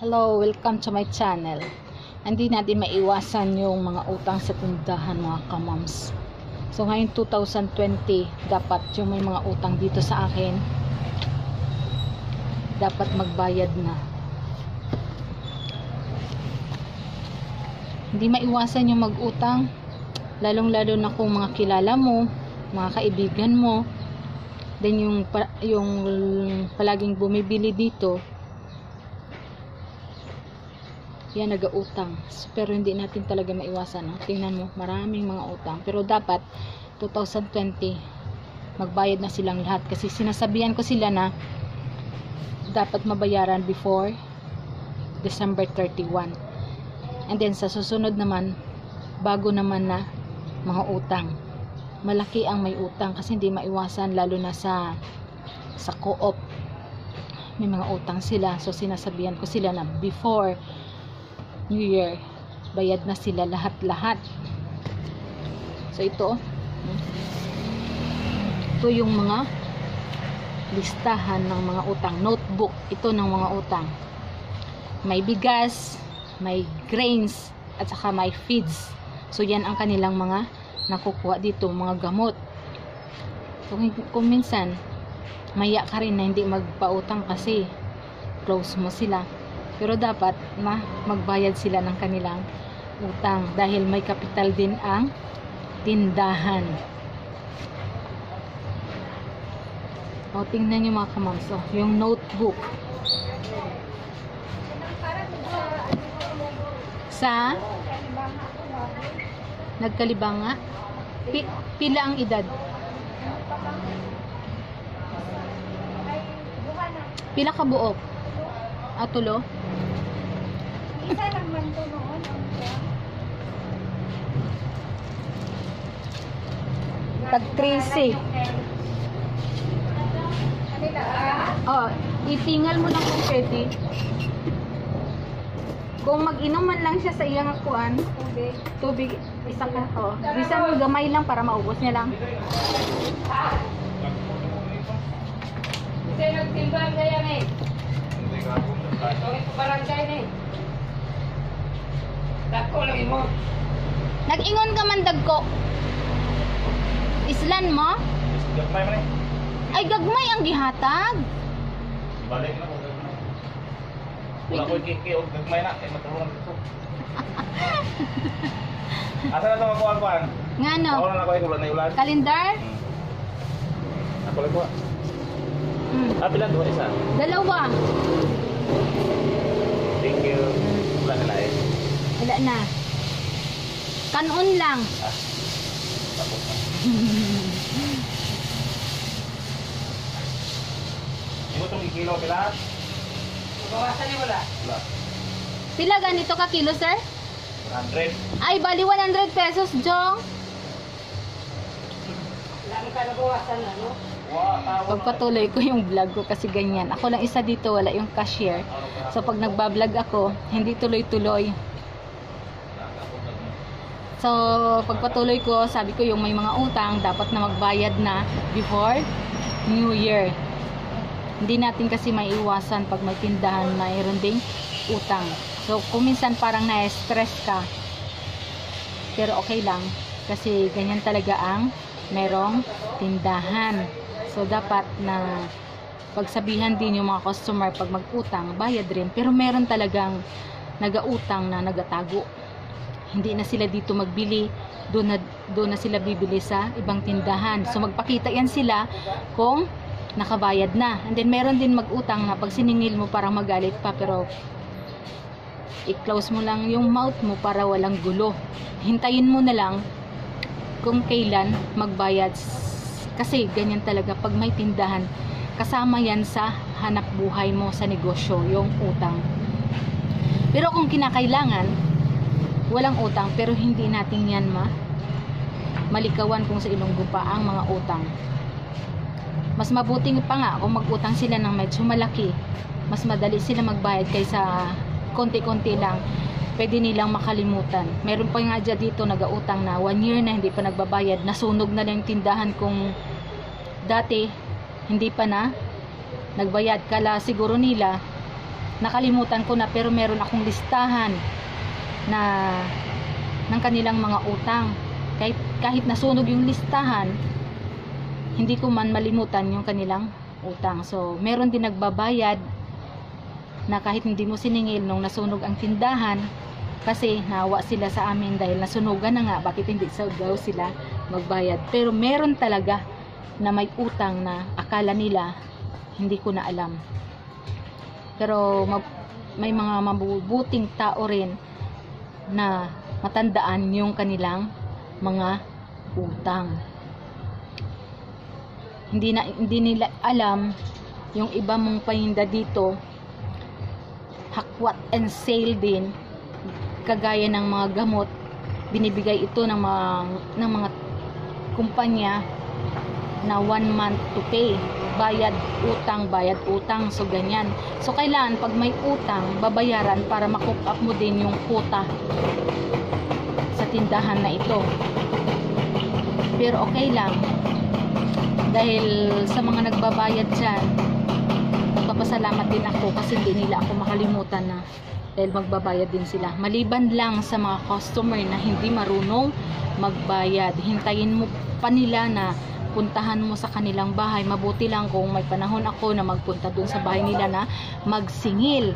Hello, welcome to my channel. Hindi natin maiwasan yung mga utang sa tindahan mga kamams. So ngayon 2020, dapat yung may mga utang dito sa akin, dapat magbayad na. Hindi maiwasan yung mag-utang, lalong lalo na kung mga kilala mo, mga kaibigan mo, then yung, yung palaging bumibili dito, yan nag-utang pero hindi natin talaga maiwasan no? tingnan mo maraming mga utang. Pero dapat 2020 magbayad na silang lahat. Kasi sinasabihan ko sila na dapat mabayaran before December 31 and then sa susunod naman bago naman na mga utang. Malaki ang may utang kasi hindi maiwasan lalo na sa sa co-op. May mga utang sila. So sinasabihan ko sila na before New Year, bayad na sila lahat-lahat. So ito, ito yung mga listahan ng mga utang. Notebook, ito ng mga utang. May bigas, may grains, at saka may feeds. So yan ang kanilang mga nakukuha dito, mga gamot. So kung minsan, maya ka rin na hindi magpautang kasi close mo sila pero dapat na magbayad sila ng kanilang utang dahil may kapital din ang tindahan. O, tingnan nyo mga kamams. O, yung notebook. Sa nagkalibanga. Pi, pila ang edad? Pila ka buok? Atulo? Isa lang man to noon. Tag 3C. Kanila ah. Oh, itingal mo kung pwede. Kung mag-inom man lang siya sa iyang akuan, Tubig. tubig, isa ka, oh. Bisan gamay lang para maubos niya lang. Kasi nagtimbang kaya eh. Sorry po barangay ni. Dako lang mo. Nag-ingon ka man dagko. Islan mo? Gagmay man eh. Ay, gagmay ang gihatag. Balik na ko. Wala ko kiki og gagmay na kay matulungan ko. Asa na to makuha kuan? Nga no? Ako na ako ay ulan na ulan. Kalendar? Hmm. Ako lang ko. Hmm. Ah, pila duha isa. Dalawa. Thank you. Wala na eh. Wala na. Kanon lang. Ah. Imo tong kilo pila? Bawasan niyo wala. Wala. Pila ganito ka kilo, sir? 100. Ay, bali 100 pesos, Jong. Lalo ka na bawasan ano? Pagpatuloy ko yung vlog ko kasi ganyan. Ako lang isa dito, wala yung cashier. So, pag nagbablog ako, hindi tuloy-tuloy. So, pagpatuloy ko, sabi ko yung may mga utang, dapat na magbayad na before New Year. Hindi natin kasi maiiwasan pag may tindahan mayroon ding utang. So, kung minsan parang na-stress ka, pero okay lang kasi ganyan talaga ang merong tindahan. So, dapat na pagsabihan din yung mga customer pag mag-utang, bayad rin. Pero meron talagang nagautang na nagatago hindi na sila dito magbili. Doon na, doon na sila bibili sa ibang tindahan. So magpakita yan sila kung nakabayad na. And then meron din mag-utang na pag siningil mo parang magalit pa pero i-close mo lang yung mouth mo para walang gulo. Hintayin mo na lang kung kailan magbayad. Kasi ganyan talaga pag may tindahan kasama yan sa hanap buhay mo sa negosyo yung utang. Pero kung kinakailangan walang utang pero hindi natin yan ma malikawan kung sa ilonggo pa ang mga utang. Mas mabuting pa nga kung mag-utang sila ng medyo malaki mas madali sila magbayad kaysa konti-konti lang. Pwede nilang makalimutan. Meron pa nga dyan dito nagautang na one year na hindi pa nagbabayad. Nasunog na lang tindahan kung dati hindi pa na nagbayad. Kala siguro nila nakalimutan ko na pero meron akong listahan na ng kanilang mga utang. Kahit, kahit nasunog yung listahan, hindi ko man malimutan yung kanilang utang. So, meron din nagbabayad na kahit hindi mo siningil nung nasunog ang tindahan kasi nawa sila sa amin dahil nasunugan na nga bakit hindi sa daw sila magbayad pero meron talaga na may utang na akala nila hindi ko na alam pero ma- may mga mabubuting tao rin na matandaan yung kanilang mga utang. Hindi na hindi nila alam yung iba mong paninda dito hakwat and sale din kagaya ng mga gamot. Binibigay ito ng mga ng mga kumpanya na one month to pay bayad utang bayad utang so ganyan. So kailangan pag may utang babayaran para makup up mo din yung quota sa tindahan na ito. Pero okay lang dahil sa mga nagbabayad dyan nagpapasalamat din ako kasi hindi nila ako makalimutan na dahil magbabayad din sila. Maliban lang sa mga customer na hindi marunong magbayad hintayin mo pa nila na puntahan mo sa kanilang bahay. Mabuti lang kung may panahon ako na magpunta doon sa bahay nila na magsingil